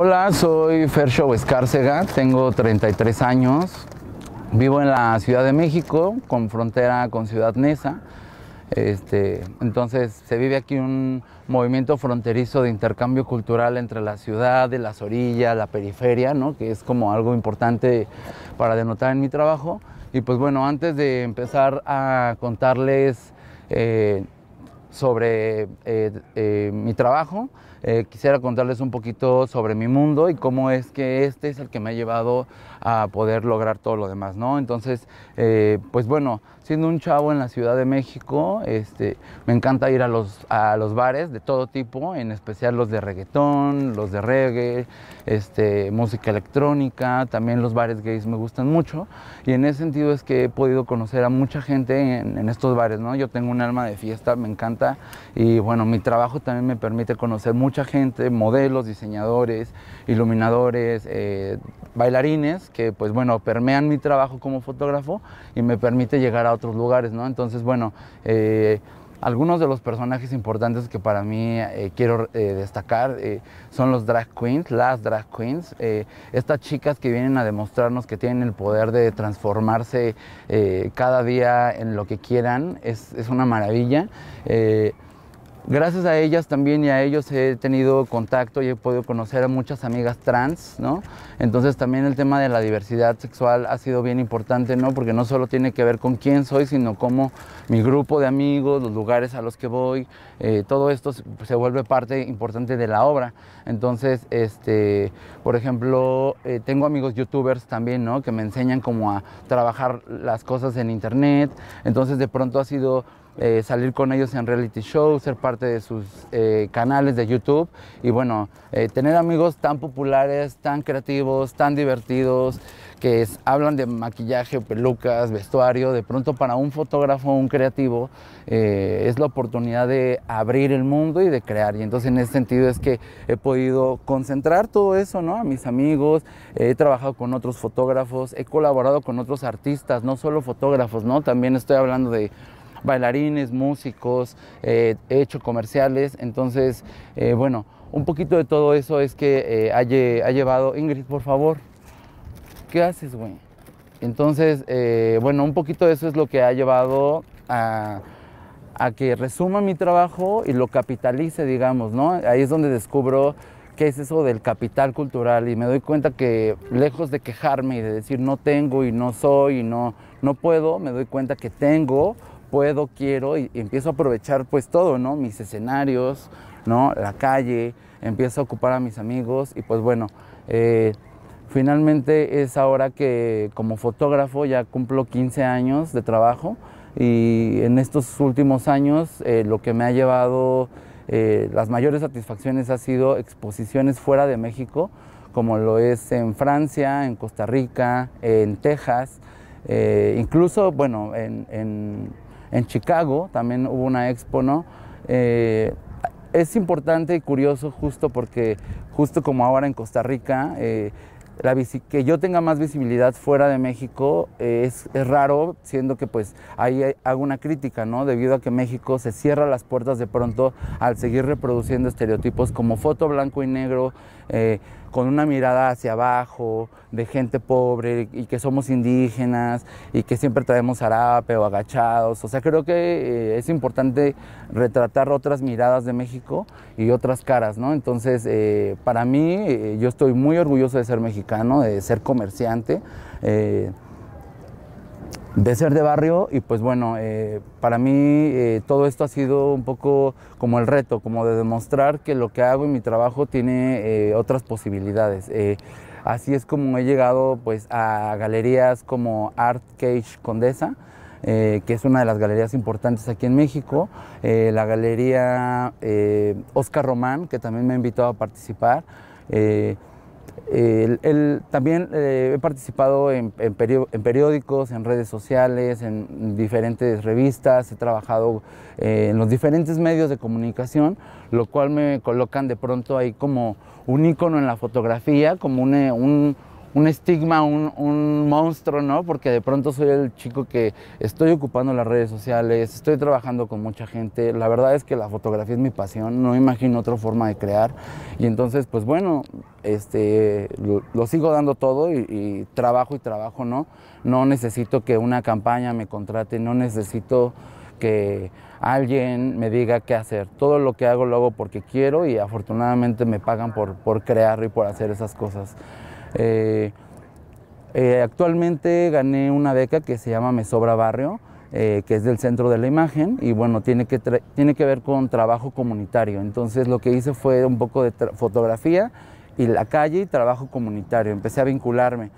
Hola, soy Fershow Escárcega, tengo 33 años, vivo en la Ciudad de México, con frontera con Ciudad Neza. Este, entonces se vive aquí un movimiento fronterizo de intercambio cultural entre la ciudad, de las orillas, la periferia, ¿no? que es como algo importante para denotar en mi trabajo. Y pues bueno, antes de empezar a contarles eh, sobre eh, eh, mi trabajo, eh, quisiera contarles un poquito sobre mi mundo y cómo es que este es el que me ha llevado a poder lograr todo lo demás, ¿no? Entonces, eh, pues bueno, siendo un chavo en la Ciudad de México, este, me encanta ir a los, a los bares de todo tipo, en especial los de reggaetón, los de reggae, este, música electrónica, también los bares gays me gustan mucho y en ese sentido es que he podido conocer a mucha gente en, en estos bares, ¿no? Yo tengo un alma de fiesta, me encanta y bueno, mi trabajo también me permite conocer mucha gente, modelos, diseñadores, iluminadores, eh, bailarines, que pues bueno, permean mi trabajo como fotógrafo y me permite llegar a otros lugares, ¿no? Entonces, bueno, eh, algunos de los personajes importantes que para mí eh, quiero destacar son los drag queens, las drag queens, estas chicas que vienen a demostrarnos que tienen el poder de transformarse cada día en lo que quieran, es, es una maravilla. Gracias a ellas también y a ellos he tenido contacto y he podido conocer a muchas amigas trans, ¿no? Entonces también el tema de la diversidad sexual ha sido bien importante, ¿no? Porque no solo tiene que ver con quién soy, sino cómo mi grupo de amigos, los lugares a los que voy, eh, todo esto se vuelve parte importante de la obra. Entonces, este, por ejemplo, eh, tengo amigos youtubers también, ¿no? Que me enseñan cómo a trabajar las cosas en internet. Entonces de pronto ha sido eh, salir con ellos en reality shows, ser parte de sus eh, canales de YouTube y bueno, eh, tener amigos tan populares, tan creativos, tan divertidos, que hablan de maquillaje, pelucas, vestuario, de pronto para un fotógrafo, un creativo, es la oportunidad de abrir el mundo y de crear. Y entonces en ese sentido es que he podido concentrar todo eso, ¿no? A mis amigos, he trabajado con otros fotógrafos, he colaborado con otros artistas, no solo fotógrafos, ¿no? También estoy hablando de bailarines, músicos, eh, he hecho comerciales, entonces, eh, bueno, un poquito de todo eso es que eh, ha, lle- ha llevado, Ingrid, por favor, ¿qué haces, güey? Entonces, eh, bueno, un poquito de eso es lo que ha llevado a, a que resuma mi trabajo y lo capitalice, digamos, ¿no? Ahí es donde descubro qué es eso del capital cultural y me doy cuenta que lejos de quejarme y de decir no tengo y no soy y no, no puedo, me doy cuenta que tengo, puedo, quiero y, empiezo a aprovechar pues todo, ¿no? Mis escenarios, ¿no? La calle, empiezo a ocupar a mis amigos y pues bueno, eh, Finalmente es ahora que como fotógrafo ya cumplo 15 años de trabajo y en estos últimos años eh, lo que me ha llevado eh, las mayores satisfacciones ha sido exposiciones fuera de México, como lo es en Francia, en Costa Rica, en Texas, incluso, bueno, en, en- en Chicago también hubo una expo, ¿no? Eh, es importante y curioso justo porque justo como ahora en Costa Rica, eh, que yo tenga más visibilidad fuera de México eh, es, raro, siendo que pues ahí hago una crítica, ¿no? Debido a que México se cierra las puertas de pronto al seguir reproduciendo estereotipos como foto blanco y negro, eh, con una mirada hacia abajo, de gente pobre y que somos indígenas y que siempre traemos zarape o agachados. O sea, creo que eh, es importante retratar otras miradas de México y otras caras, ¿no? Entonces, eh, para mí, yo estoy muy orgulloso de ser mexicano, de ser comerciante. De ser de barrio y pues bueno, eh, para mí eh, todo esto ha sido un poco como el reto, como de demostrar que lo que hago en mi trabajo tiene eh, otras posibilidades. Así es como he llegado pues a galerías como Art Cage Condesa, que es una de las galerías importantes aquí en México, la galería Oscar Román, que también me ha invitado a participar. También eh, he participado en, periódicos, en redes sociales, en diferentes revistas, he trabajado eh, en los diferentes medios de comunicación, lo cual me colocan de pronto ahí como un ícono en la fotografía, como un, eh, un- un estigma, un, monstruo, ¿no? Porque de pronto soy el chico que estoy ocupando las redes sociales, estoy trabajando con mucha gente. La verdad es que la fotografía es mi pasión, no imagino otra forma de crear. Y entonces, pues bueno, este, lo, sigo dando todo y, y, trabajo y trabajo, ¿no? No necesito que una campaña me contrate, no necesito que alguien me diga qué hacer. Todo lo que hago lo hago porque quiero y afortunadamente me pagan por, por crear y por hacer esas cosas. Eh, eh, actualmente gané una beca que se llama Me Sobra Barrio, eh, que es del Centro de la Imagen y bueno, tiene que, tiene que ver con trabajo comunitario. Entonces lo que hice fue un poco de fotografía y la calle y trabajo comunitario. Empecé a vincularme.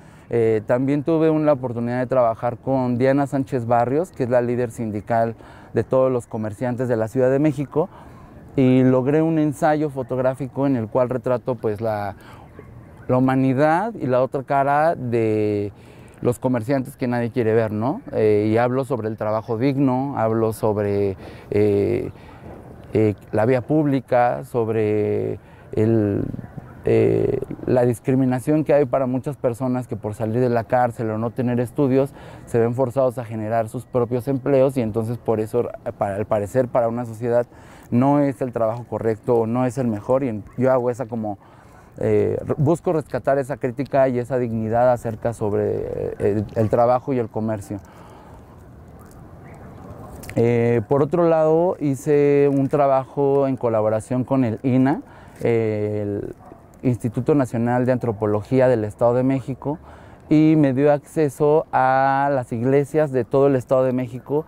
también tuve una oportunidad de trabajar con Diana Sánchez Barrios, que es la líder sindical de todos los comerciantes de la Ciudad de México, y logré un ensayo fotográfico en el cual retrato pues la la humanidad y la otra cara de los comerciantes que nadie quiere ver, ¿no? Eh, y hablo sobre el trabajo digno, hablo sobre eh, eh, la vía pública, sobre la discriminación que hay para muchas personas que por salir de la cárcel o no tener estudios se ven forzados a generar sus propios empleos y entonces por eso, al parecer, para una sociedad no es el trabajo correcto o no es el mejor y yo hago esa como eh, busco rescatar esa crítica y esa dignidad acerca sobre eh, el, trabajo y el comercio. Eh, por otro lado, hice un trabajo en colaboración con el INA, el Instituto Nacional de Antropología del Estado de México, y me dio acceso a las iglesias de todo el Estado de México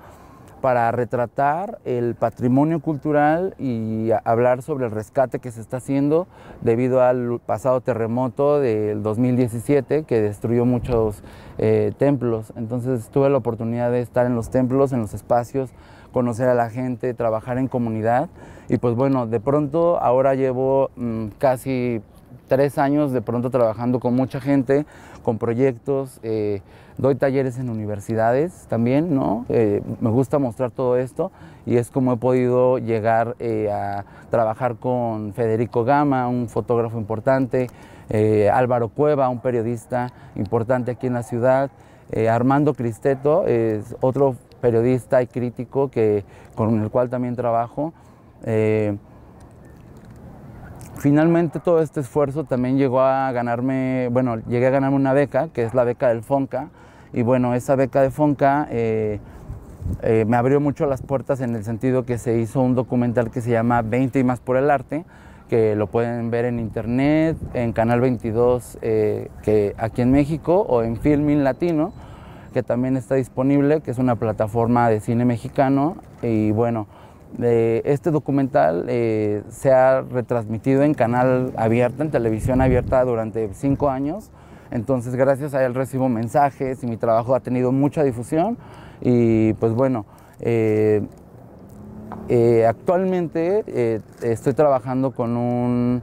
para retratar el patrimonio cultural y hablar sobre el rescate que se está haciendo debido al pasado terremoto del 2017 que destruyó muchos eh, templos. Entonces tuve la oportunidad de estar en los templos, en los espacios, conocer a la gente, trabajar en comunidad y pues bueno, de pronto ahora llevo mm, casi tres años de pronto trabajando con mucha gente, con proyectos. Eh, doy talleres en universidades también, ¿no? Eh, me gusta mostrar todo esto y es como he podido llegar eh, a trabajar con Federico Gama, un fotógrafo importante, Álvaro Cueva, un periodista importante aquí en la ciudad, Armando Cristeto es otro periodista y crítico que, con el cual también trabajo. Finalmente todo este esfuerzo también llegó a ganarme, bueno, llegué a ganarme una beca, que es la beca del FONCA, y bueno, esa beca de FONCA eh, eh, me abrió mucho las puertas en el sentido que se hizo un documental que se llama 20 y más por el arte, que lo pueden ver en internet, en Canal 22 eh, que aquí en México o en Filmin Latino, que también está disponible, que es una plataforma de cine mexicano. Y bueno, este documental eh, se ha retransmitido en canal abierto, en televisión abierta durante cinco años. Entonces, gracias a él recibo mensajes y mi trabajo ha tenido mucha difusión. Y pues bueno, eh, eh, actualmente estoy trabajando con un,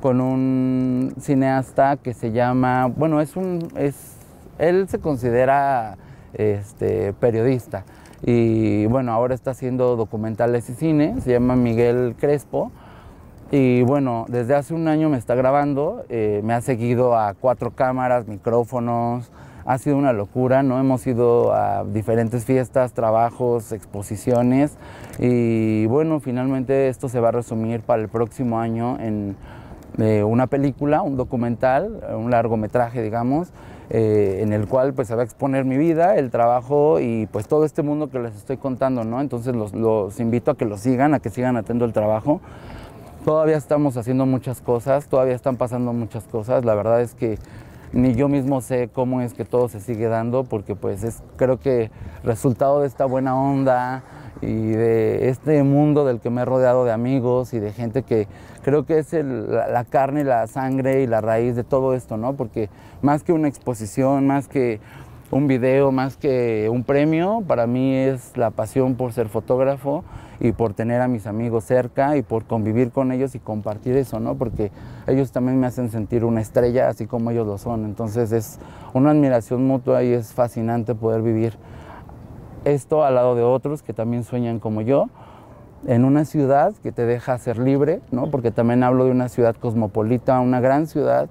con un cineasta que se llama, bueno, es un, es, él se considera este, periodista y bueno, ahora está haciendo documentales y cine, se llama Miguel Crespo. Y bueno, desde hace un año me está grabando, eh, me ha seguido a cuatro cámaras, micrófonos, ha sido una locura, ¿no? Hemos ido a diferentes fiestas, trabajos, exposiciones y bueno, finalmente esto se va a resumir para el próximo año en eh, una película, un documental, un largometraje, digamos, eh, en el cual pues se va a exponer mi vida, el trabajo y pues todo este mundo que les estoy contando, ¿no? Entonces los, invito a que lo sigan, a que sigan atento el trabajo. Todavía estamos haciendo muchas cosas, todavía están pasando muchas cosas. La verdad es que ni yo mismo sé cómo es que todo se sigue dando, porque pues es creo que resultado de esta buena onda, y de este mundo del que me he rodeado de amigos y de gente que creo que es la, carne, la sangre y la raíz de todo esto, ¿no? Porque más que una exposición, más que un video, más que un premio, para mí es la pasión por ser fotógrafo y por tener a mis amigos cerca y por convivir con ellos y compartir eso, ¿no? Porque ellos también me hacen sentir una estrella, así como ellos lo son. Entonces es una admiración mutua y es fascinante poder vivir esto al lado de otros que también sueñan como yo, en una ciudad que te deja ser libre, ¿no? porque también hablo de una ciudad cosmopolita, una gran ciudad,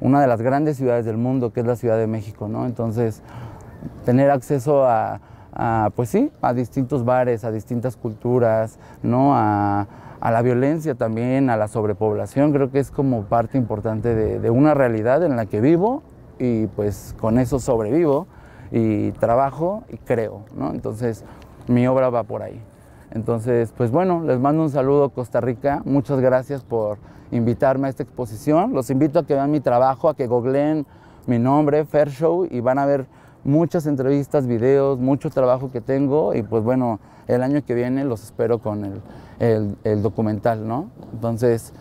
una de las grandes ciudades del mundo, que es la Ciudad de México, ¿no? Entonces, tener acceso a, pues sí, a distintos bares, a distintas culturas, ¿no? A, la violencia también, a la sobrepoblación, creo que es como parte importante de, de una realidad en la que vivo y pues con eso sobrevivo y trabajo y creo, ¿no? Entonces, mi obra va por ahí. Entonces, pues bueno, les mando un saludo Costa Rica. Muchas gracias por invitarme a esta exposición. Los invito a que vean mi trabajo, a que googleen mi nombre, Fair Show, y van a ver muchas entrevistas, videos, mucho trabajo que tengo. Y pues bueno, el año que viene los espero con el, el documental, ¿no? Entonces,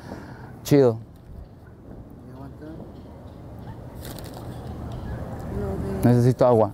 chido. Necesito agua.